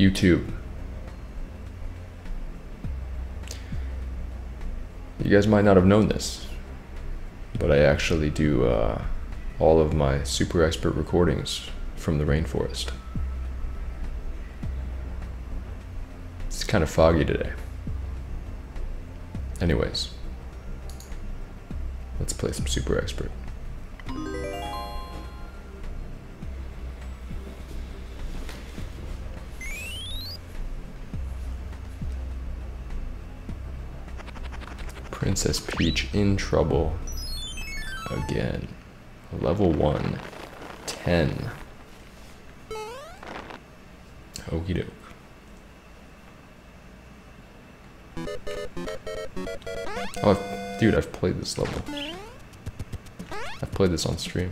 YouTube. You guys might not have known this, but I actually do uh, all of my super expert recordings from the rainforest. It's kind of foggy today. Anyways, let's play some super expert. Princess Peach in trouble again. Level 1, 10. Okie doke. Oh, I've, dude, I've played this level. I've played this on stream.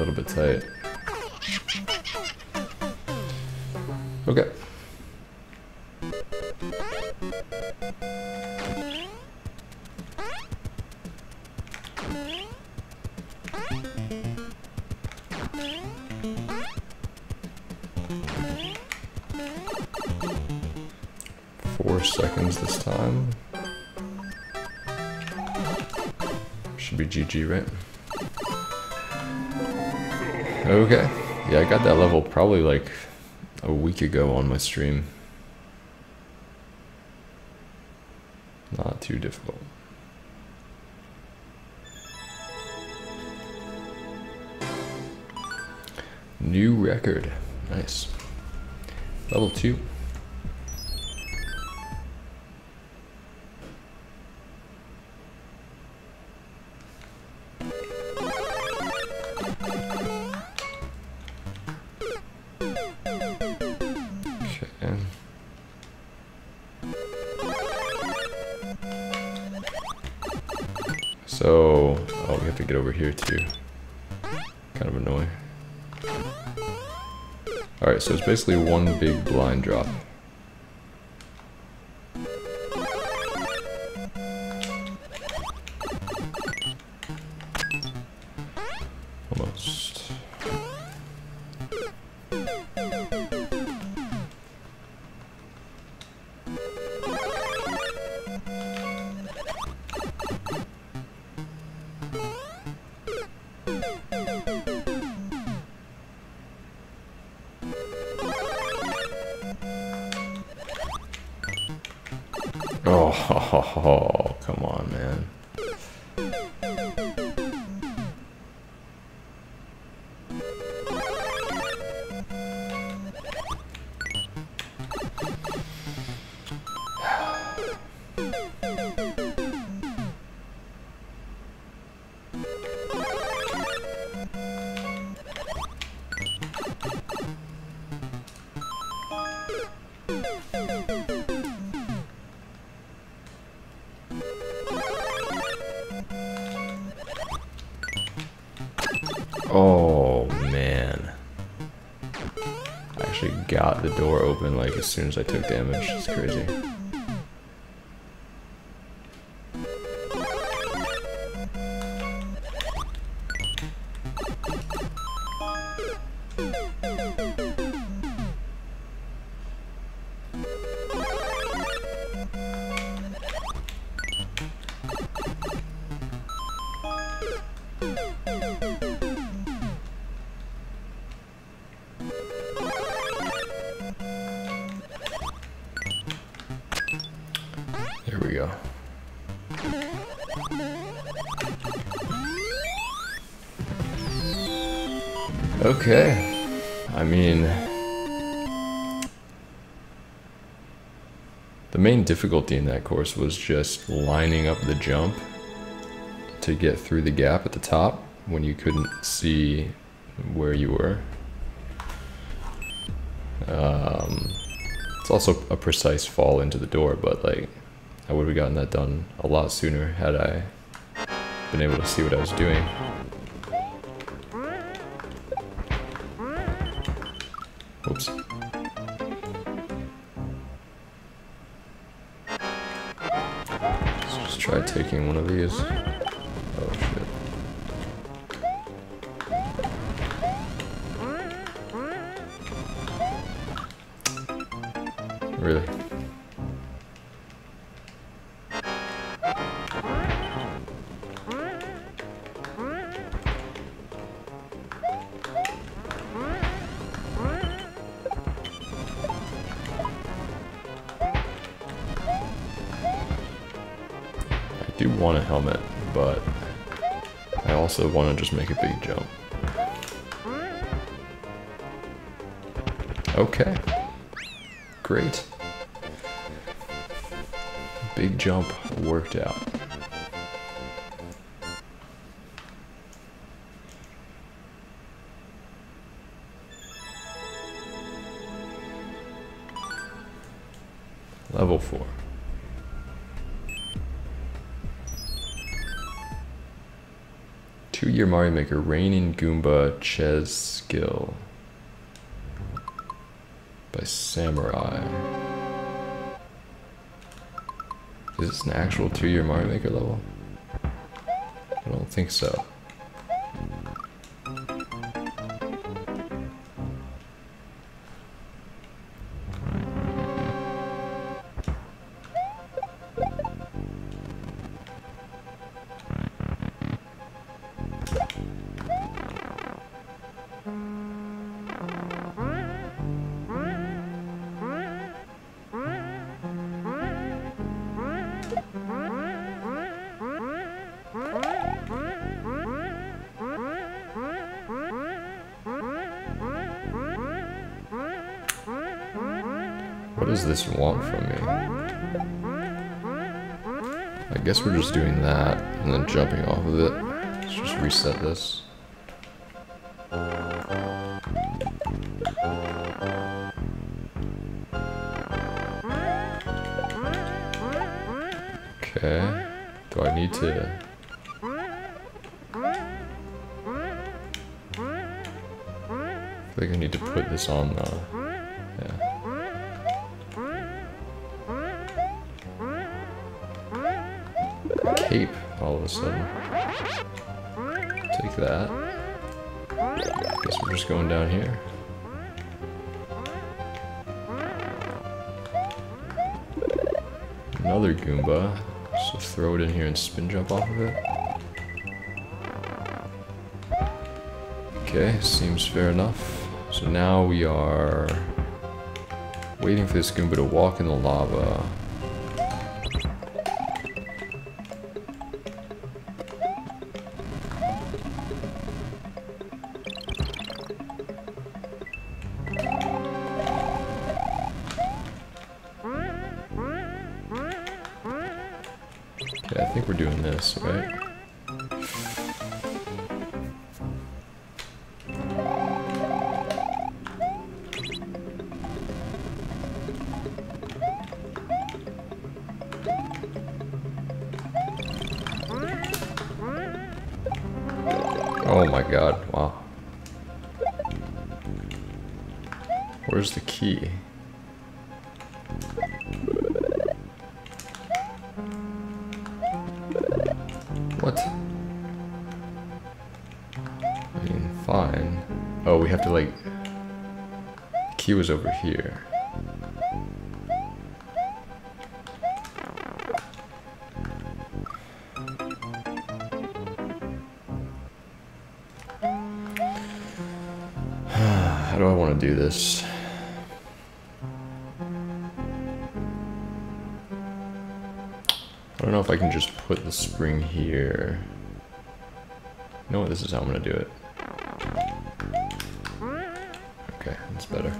Little bit tight. Okay. Four seconds this time. Should be GG, right? Okay. Yeah, I got that level probably like a week ago on my stream. Not too difficult. New record. Nice. Level 2. So, oh, we have to get over here too. Kind of annoying. Alright, so it's basically one big blind drop. As soon as I took damage. It's crazy. We go. Okay. I mean, the main difficulty in that course was just lining up the jump to get through the gap at the top when you couldn't see where you were. Um, it's also a precise fall into the door, but like I would have gotten that done a lot sooner had I been able to see what I was doing. Oops. try taking one of these. Do want a helmet, but I also want to just make a big jump. Okay. Great. Big jump worked out. Two-year Mario Maker, Raining Goomba, Ches Skill. By Samurai. Is this an actual two-year Mario Maker level? I don't think so. Does want from me? I guess we're just doing that and then jumping off of it. Let's just reset this. Okay. Do I need to... I think I need to put this on, uh... Cape, all of a sudden. Take that. Guess we're just going down here. Another Goomba. So throw it in here and spin jump off of it. Okay, seems fair enough. So now we are waiting for this Goomba to walk in the lava. Oh my god, wow. Where's the key? What? I mean, fine. Oh, we have to like... The key was over here. This? I don't know if I can just put the spring here. You know what, this is how I'm gonna do it. Okay, that's better.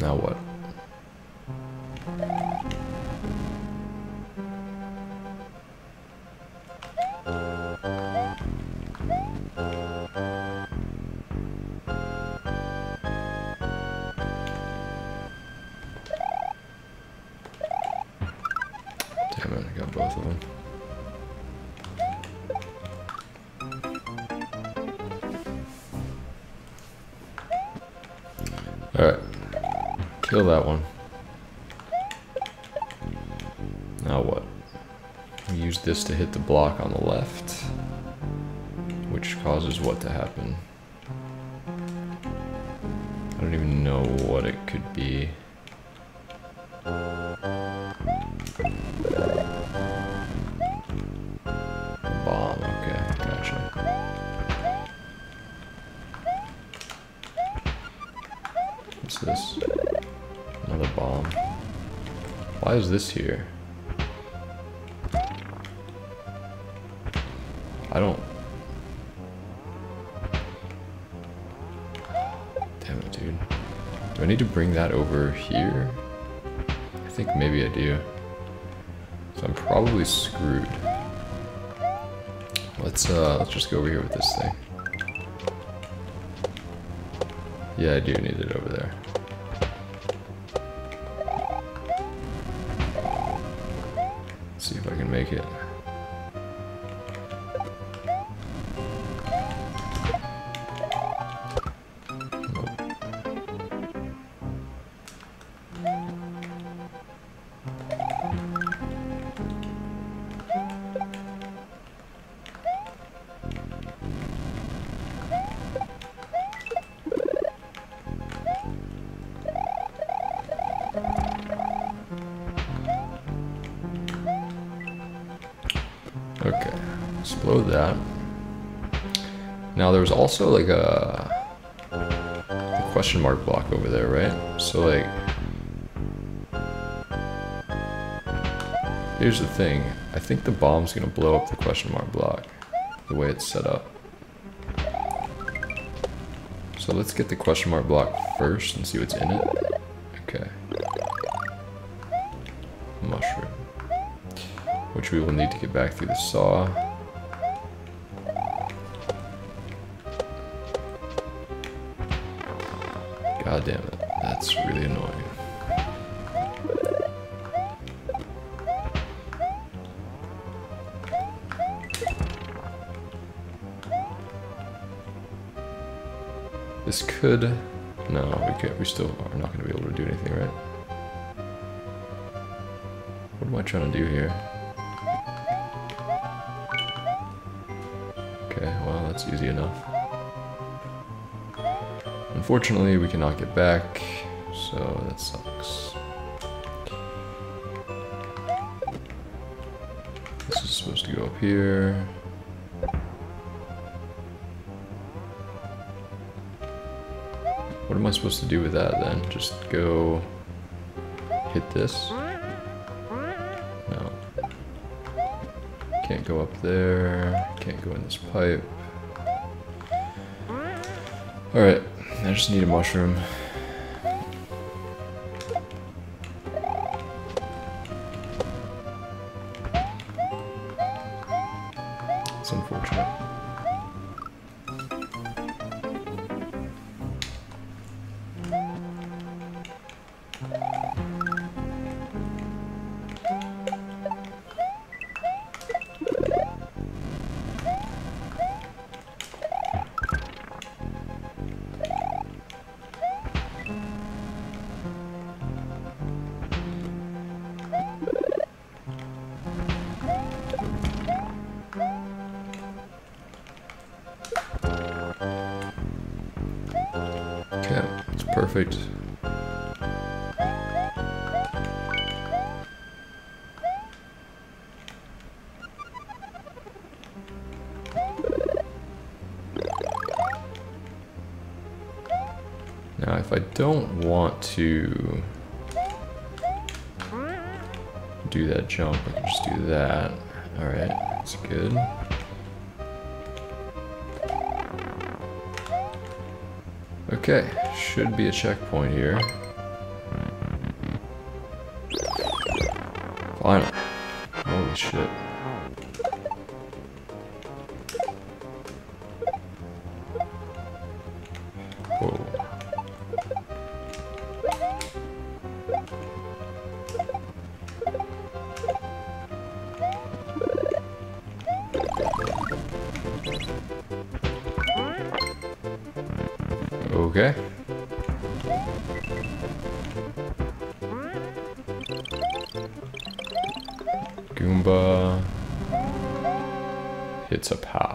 Now what? Kill that one. Now what? Use this to hit the block on the left, which causes what to happen? I don't even know what it could be. Why is this here? I don't... Damn it, dude. Do I need to bring that over here? I think maybe I do. So I'm probably screwed. Let's uh let's just go over here with this thing. Yeah, I do need it over there. Okay, explode that. Now there's also like a, a question mark block over there, right? So like, here's the thing. I think the bomb's gonna blow up the question mark block, the way it's set up. So let's get the question mark block first and see what's in it. Which we will need to get back through the saw. God damn it, that's really annoying. This could... No, we could, we still are not going to be able to do anything, right? What am I trying to do here? Well, that's easy enough. Unfortunately, we cannot get back, so that sucks. This is supposed to go up here. What am I supposed to do with that then? Just go hit this? Can't go up there. Can't go in this pipe. Alright, I just need a mushroom. Now, if I don't want to do that jump, I can just do that. Alright, that's good. Okay, should be a checkpoint here. Finally. Holy shit. Okay. Hits a POW.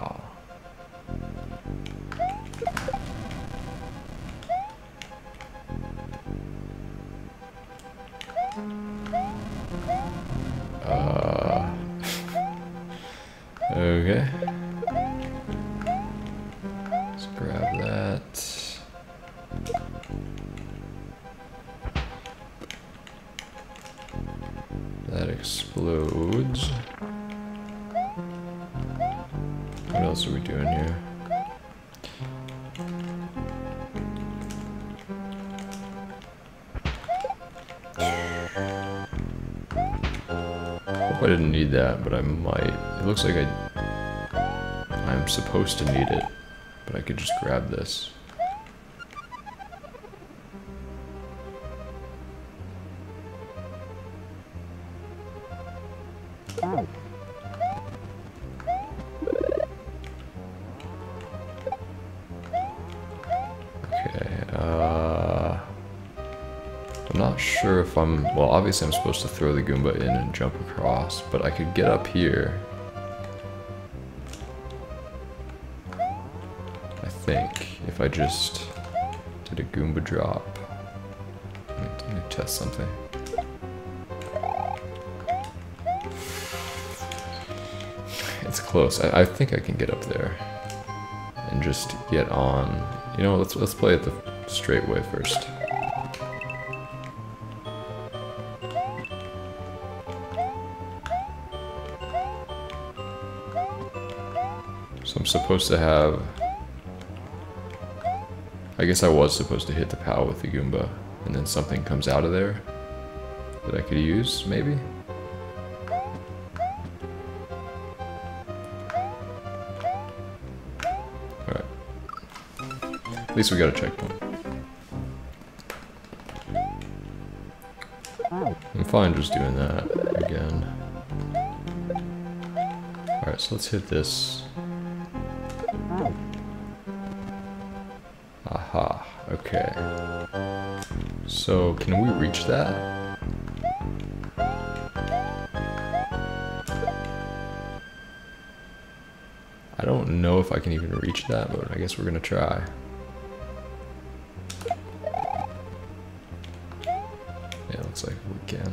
I didn't need that, but I might. It looks like I I'm supposed to need it, but I could just grab this. I'm... Well, obviously I'm supposed to throw the Goomba in and jump across, but I could get up here. I think, if I just did a Goomba drop. Let me, let me test something. It's close. I, I think I can get up there and just get on. You know, let's let's play it the straight way first. So I'm supposed to have... I guess I was supposed to hit the POW with the Goomba, and then something comes out of there that I could use, maybe? Alright. At least we got a checkpoint. I'm fine just doing that again. Alright, so let's hit this. So, can we reach that? I don't know if I can even reach that, but I guess we're gonna try. Yeah, looks like we can.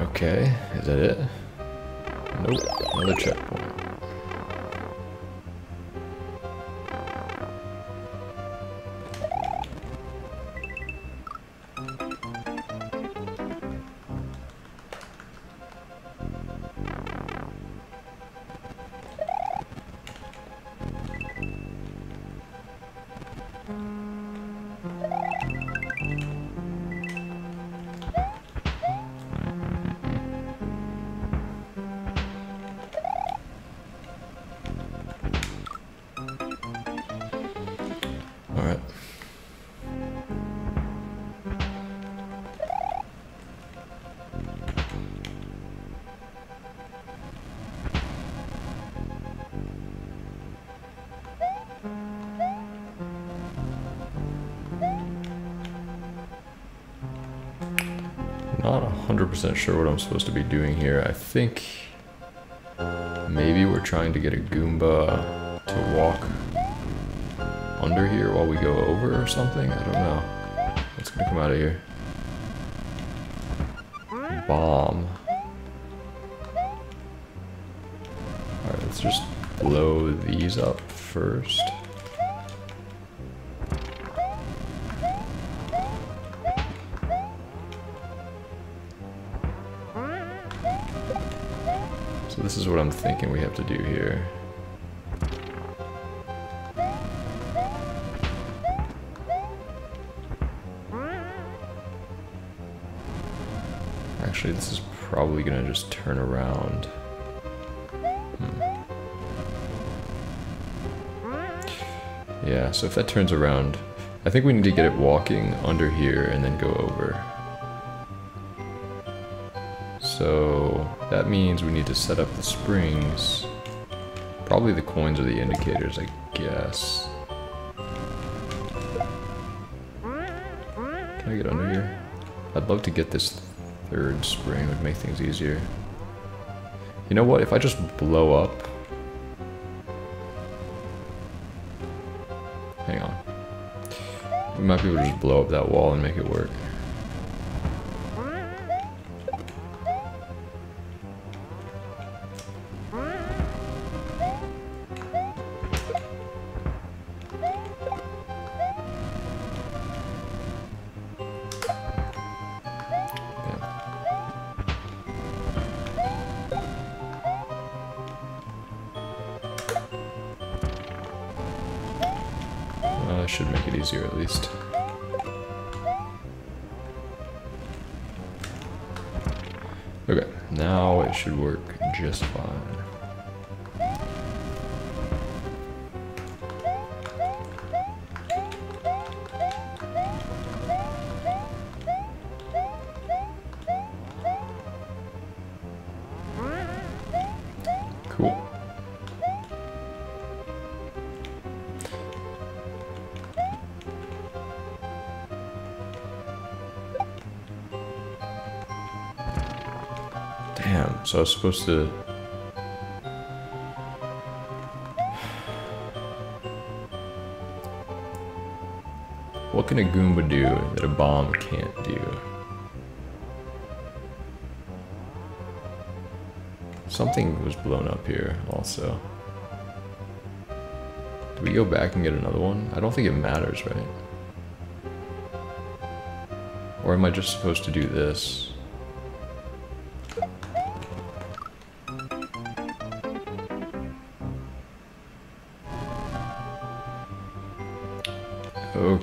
Okay, is that it? Nope, another checkpoint. 100% sure what I'm supposed to be doing here. I think maybe we're trying to get a Goomba to walk under here while we go over or something? I don't know. What's gonna come out of here? Bomb. Alright, let's just blow these up first. This is what I'm thinking we have to do here. Actually, this is probably gonna just turn around. Hmm. Yeah, so if that turns around, I think we need to get it walking under here and then go over. So that means we need to set up the springs. Probably the coins are the indicators, I guess. Can I get under here? I'd love to get this third spring, it would make things easier. You know what, if I just blow up... Hang on. We might be able to just blow up that wall and make it work. So I was supposed to... What can a Goomba do that a bomb can't do? Something was blown up here also. Do we go back and get another one? I don't think it matters, right? Or am I just supposed to do this?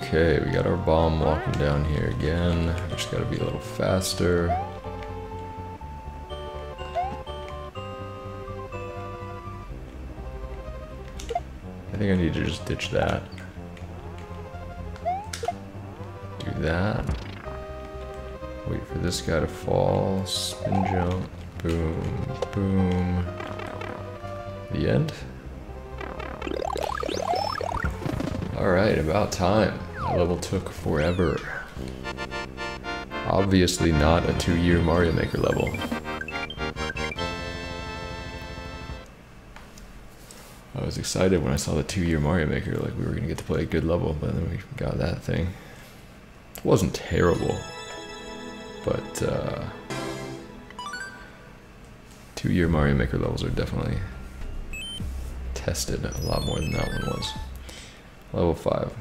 Okay, we got our bomb walking down here again. Just gotta be a little faster. I think I need to just ditch that. Do that. Wait for this guy to fall. Spin jump. Boom. Boom. The end? Alright, about time. That level took forever. Obviously not a two-year Mario Maker level. I was excited when I saw the two-year Mario Maker, like we were gonna get to play a good level, but then we got that thing. It wasn't terrible, but uh, two-year Mario Maker levels are definitely tested a lot more than that one was. Level 5.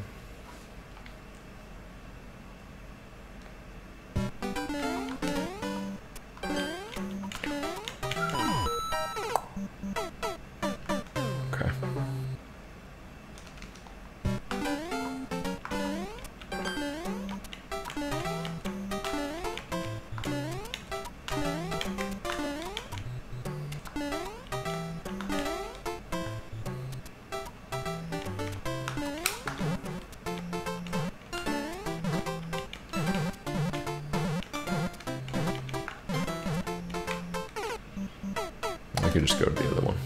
Could just go to the other one.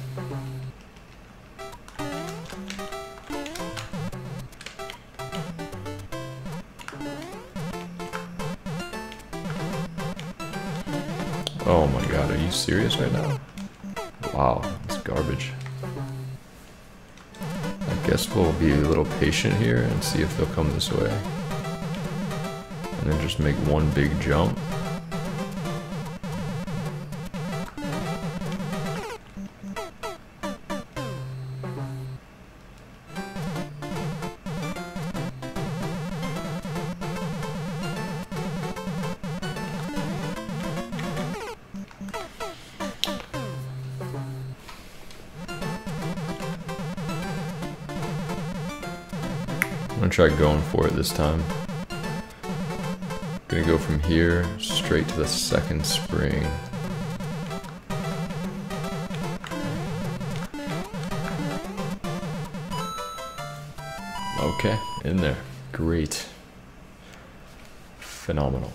Oh my god, are you serious right now? Wow, it's garbage. I guess we'll be a little patient here and see if they'll come this way. And then just make one big jump. Gonna try going for it this time. Gonna go from here straight to the second spring. Okay, in there. Great. Phenomenal.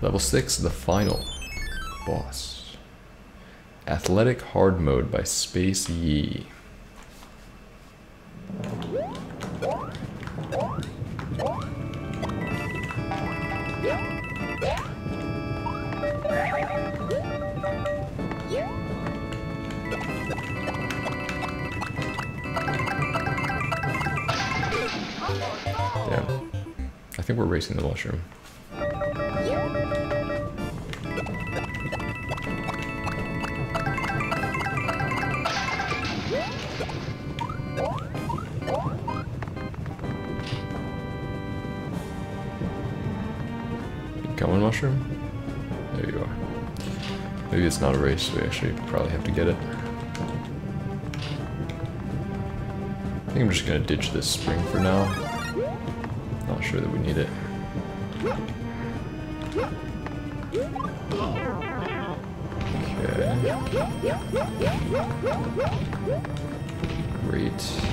Level 6, the final boss. Athletic Hard Mode by Space Yee. Damn. I think we're racing the mushroom. It's not a race, we actually probably have to get it. I think I'm just gonna ditch this spring for now. Not sure that we need it. Okay. Great.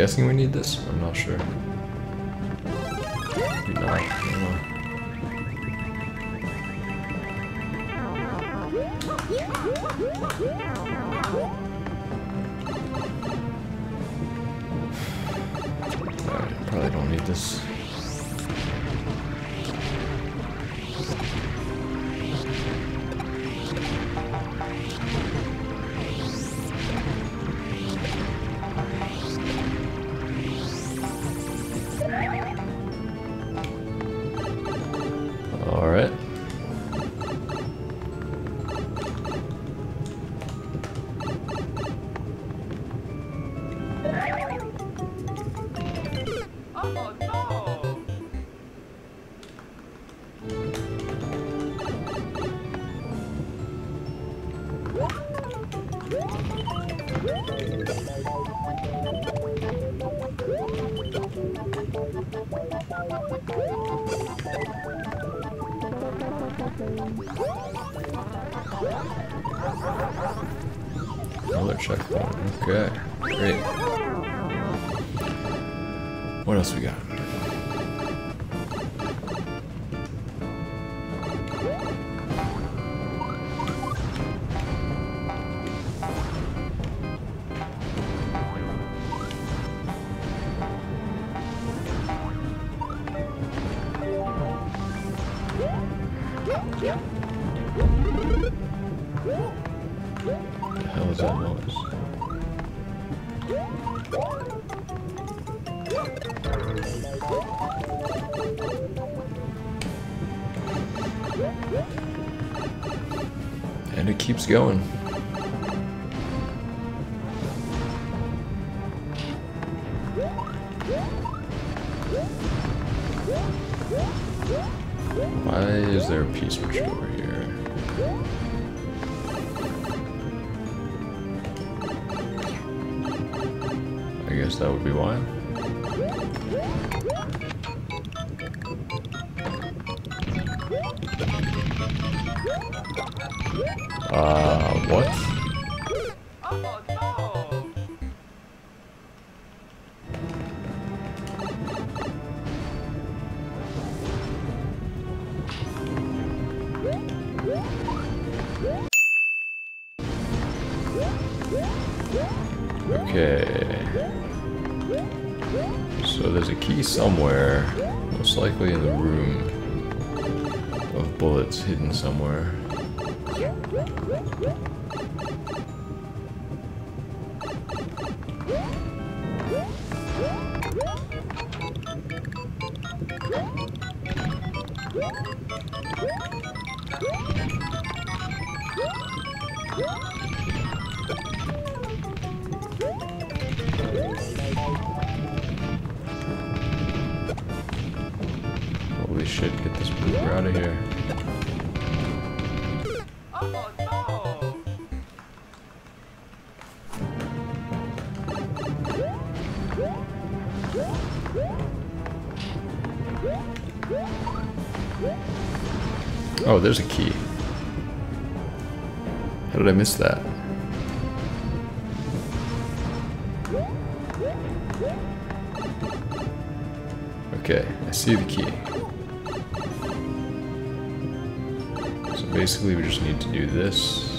Guessing we need this. I'm not sure. Maybe not. Another checkpoint. Okay. Else we got? And it keeps going. Why is there a P switched over here? I guess that would be why. Somewhere, most likely in the room of bullets hidden somewhere. I miss that? Okay, I see the key. So basically we just need to do this.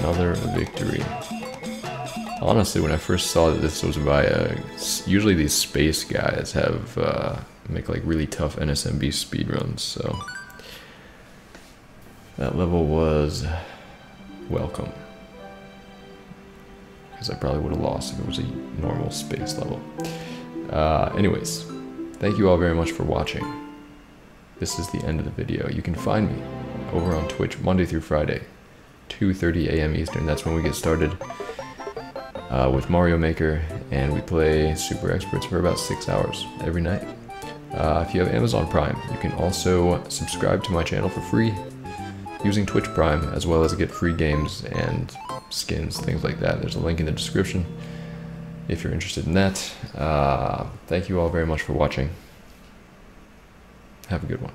Another victory. Honestly, when I first saw that this was by a, usually these space guys have uh, make like really tough NSMB speedruns, so that level was welcome. Because I probably would have lost if it was a normal space level. Uh, anyways, thank you all very much for watching. This is the end of the video. You can find me over on Twitch Monday through Friday, 2.30 a.m. Eastern. That's when we get started uh, with Mario Maker, and we play Super Experts for about six hours every night. Uh, if you have Amazon Prime, you can also subscribe to my channel for free using Twitch Prime, as well as get free games and skins, things like that. There's a link in the description if you're interested in that. Uh, thank you all very much for watching. Have a good one.